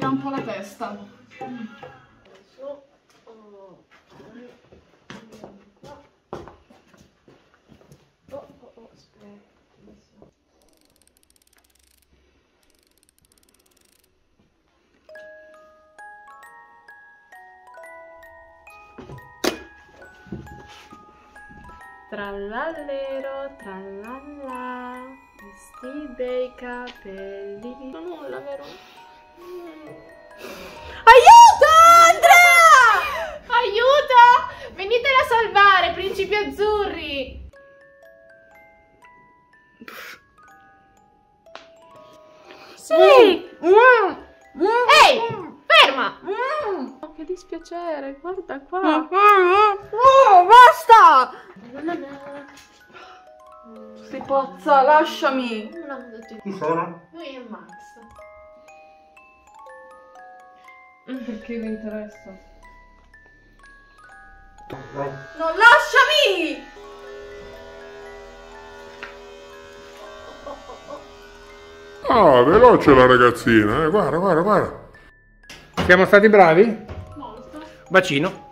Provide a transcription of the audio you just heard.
gira un po' la testa. Mm. Oh, oh, oh, Trallallero, trallalla, questi bei capelli. Non nulla, vero? Aiuto, Andrea! Aiuto! Venitela a salvare, principi azzurri! Sì! Ehi, ferma! Oh, che dispiacere, guarda qua. Oh, basta! Sei pazza, lasciami. Chi sono? Lui è Max. Perché mi interessa? No. Lasciami! Ah, veloce la ragazzina, eh. Guarda, guarda, guarda. Siamo stati bravi? Bacino.